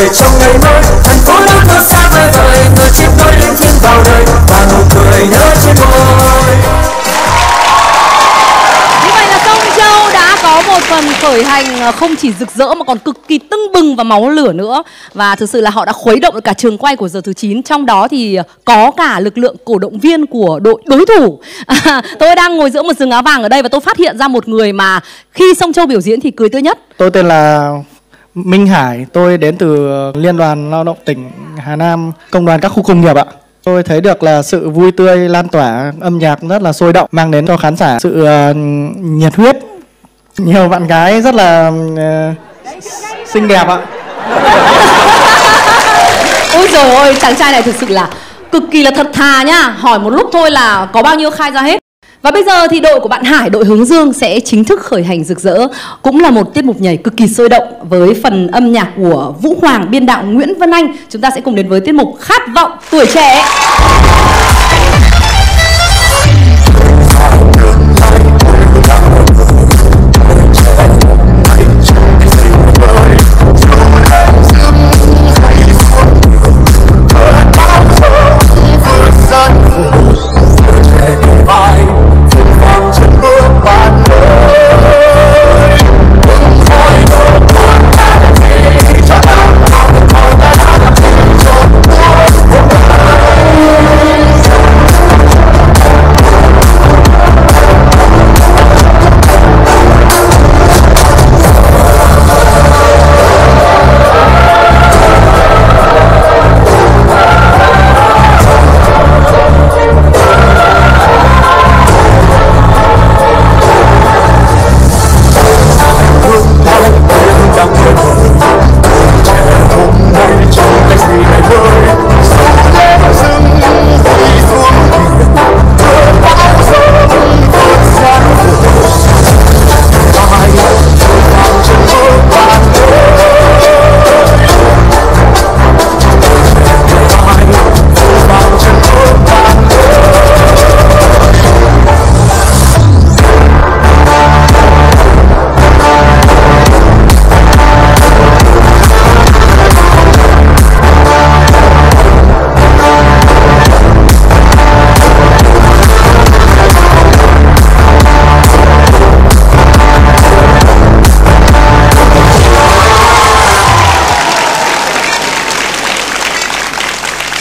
người trong ngày mới. Thành phố đã vượt xa vời vời người chết đôi linh thiêng vào đời và nụ cười nhớ trên môi. Như vậy là Sông Châu đã có một phần khởi hành ờ, không chỉ rực rỡ mà còn cực kỳ tưng bừng và máu lửa nữa. Và thực sự là họ đã khuấy động được cả trường quay của giờ thứ 9 Trong đó thì ờ, có cả lực lượng cổ động viên của đội đối thủ. À, Tôi đang ngồi giữa một rừng áo vàng ở đây và tôi phát hiện ra một người mà khi Sông Châu biểu diễn thì cười tươi nhất. Tôi tên là Minh Hải, tôi đến từ Liên đoàn Lao động tỉnh Hà Nam, Công đoàn các khu công nghiệp ạ. Tôi thấy được là sự vui tươi lan tỏa âm nhạc rất là sôi động mang đến cho khán giả sự uh, nhiệt huyết. Nhiều bạn gái rất là uh, xinh đẹp ạ. Ôi trời ơi, chàng trai này thực sự là cực kỳ là thật thà nhá Hỏi một lúc thôi là có bao nhiêu khai ra hết và bây giờ thì đội của bạn Hải, đội hướng dương sẽ chính thức khởi hành rực rỡ Cũng là một tiết mục nhảy cực kỳ sôi động Với phần âm nhạc của Vũ Hoàng, biên đạo Nguyễn Vân Anh. Chúng ta sẽ cùng đến với tiết mục Khát vọng tuổi trẻ.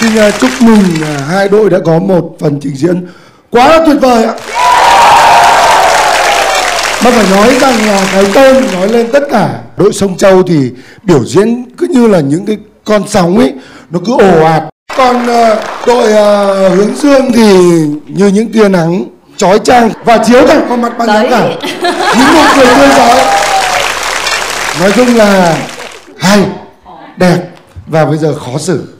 Xin uh, chúc mừng uh, hai đội đã có một phần trình diễn quá là tuyệt vời ạ. Mà phải nói rằng là cái tên nói lên tất cả. Đội Sông Châu thì biểu diễn cứ như là những cái con sóng ấy, nó cứ ồ ạt. Còn uh, đội Hướng Dương thì như những tia nắng chói chang và chiếu thẳng vào mặt ban giám khảo. Những nụ cười tươi rói. Nói chung là hay, đẹp và bây giờ khó xử.